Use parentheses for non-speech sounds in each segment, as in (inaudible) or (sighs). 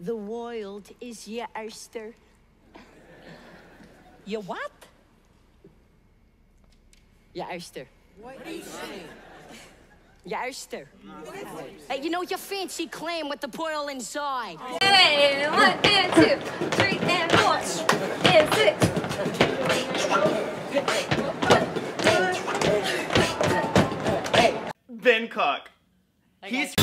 The world is juister. You what? Juister. What are you saying? oyster. Hey, you know your fancy clam with the pearl inside. Hey, one and two, three and four, and six. Ben Cook. He's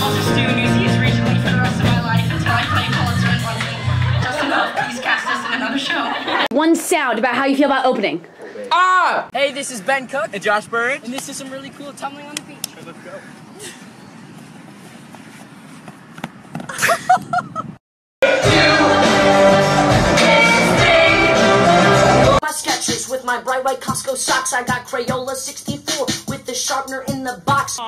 show. One sound about how you feel about opening. Ah! Hey, this is Ben Cook, and Josh Burns. and this is some really cool tumbling on the beach. Let's go. My sketches with my bright white Costco socks. I got Crayola 64 with the sharpener in the box.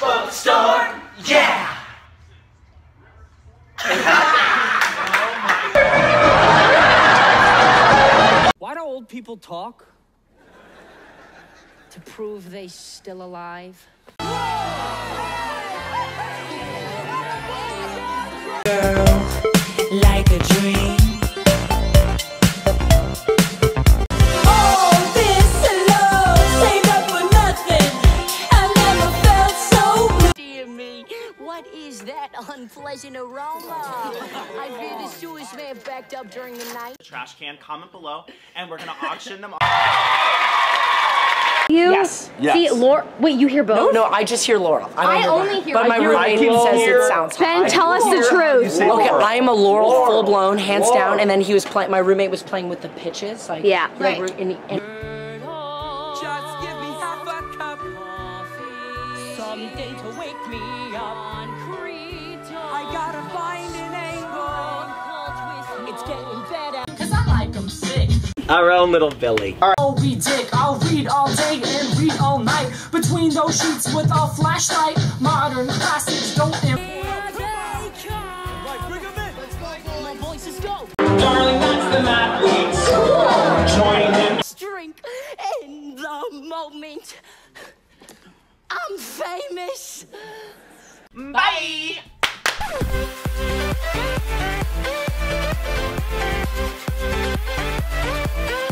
Bookstore. Yeah. Why do old people talk? To prove they're still alive. Unpleasant aroma? I fear the sewers may have backed up during the night. Trash can. Comment below, and we're gonna auction them. You Yes. see Laura. Wait, you hear both? No, no, I just hear Laurel. I, don't I only that. hear- But I my hear- roommate says hear- it sounds Ben, high. tell us the truth. Okay, I am a Laurel full blown, hands down, and then he was playing. My roommate was playing with the pitches, like Yeah. like, Right. and, and, something to wake me up. I gotta find an angle. It's getting better. Cause I like 'em sick. Our own little Billy. I'll be dick. I'll read all day and read all night. Between those sheets with a flashlight. Modern classics don't. Im- Darling, that's the athletes. Join him. Drink in the moment. I'm famous. Bye. All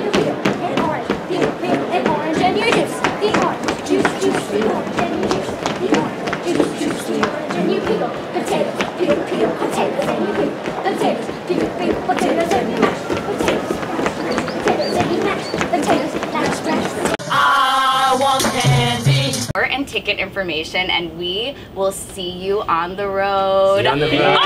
peel, peel, potatoes, and you peel. Potatoes, peel, peel, potatoes, and you mash. Potatoes, potatoes, and you mash. Potatoes, mash, mash. I want candy. and ticket information, and we will see you on the road. On the road.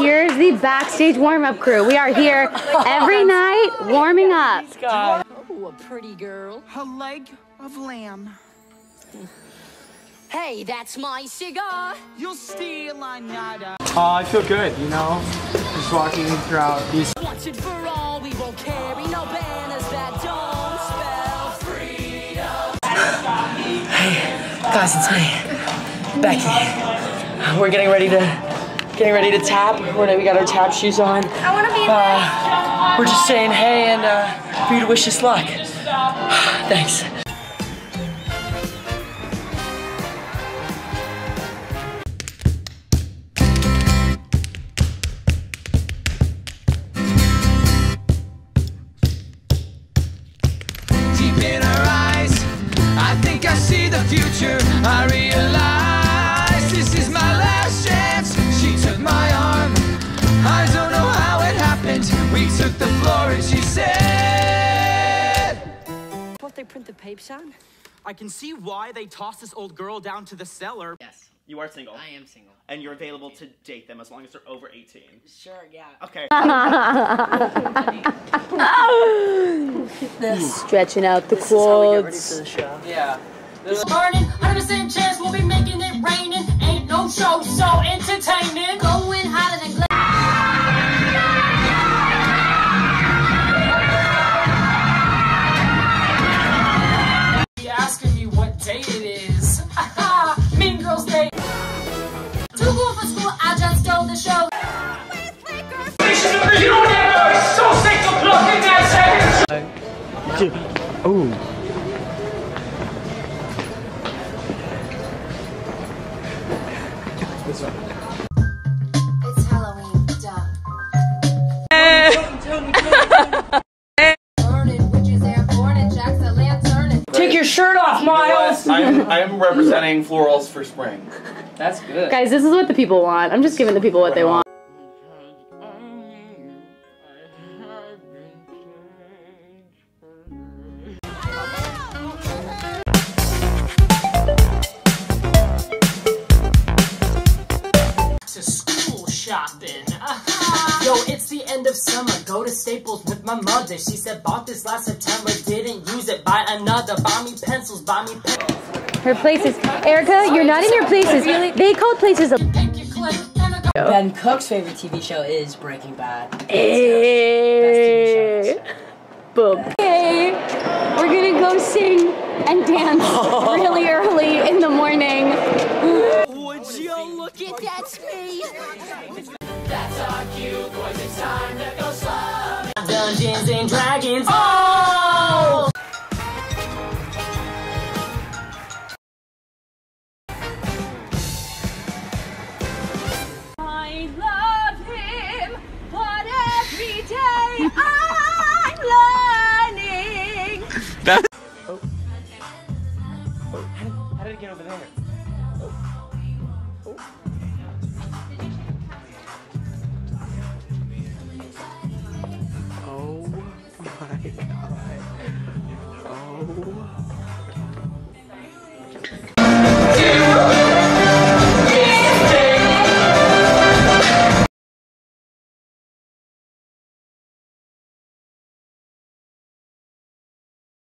Here's the backstage warm up crew. We are here every (laughs) night warming up. oh, a pretty girl? A leg of lamb. Hey, that's my cigar. You'll steal another. Uh, I feel good, you know, just walking throughout these. Once and for all, we won't carry no banners that don't spell freedom. Guys, it's me, Becky. We're getting ready to getting ready to tap. We're, we got our tap shoes on. I want to be in Uh, we're just saying hey and uh, for you to wish us luck. (sighs) Thanks. She took my arm. I don't know how it happened. We took the floor and she said. What they print the papes on? I can see why they tossed this old girl down to the cellar. Yes. You are single. I am single. And you're available to date them as long as they're over 18. Sure, yeah. Okay. (laughs) (laughs) Stretching out the this quotes. Yeah we get ready for quads. the show. Yeah. Burning, 100% chance we'll be making it raining. Ain't no show so entertaining. Going hotter than glass. Be asking me what day it is. (laughs) mean Girls Day. Too cool for school, I just stole the show. Oh. It's Halloween, duh. Burning witches airborne and Jack's a lantern. Take your shirt off, Miles. I'm, I'm representing florals for spring. That's good. Guys, this is what the people want. I'm just giving the people what they want. Staples with my mother. She said, bought this last September, didn't use it. Buy another. Buy me pencils, buy me pens. Her places. Erica, you're not in your places. They called places a. Ben Cook's favorite TV show is Breaking Bad. Eh. Boom. Hey, we're gonna go sing and dance really early in the morning. Would you look at that's me? That's our cue, boys. It's time to go slow. did it get over there? Oh. Oh. Oh my god. Oh.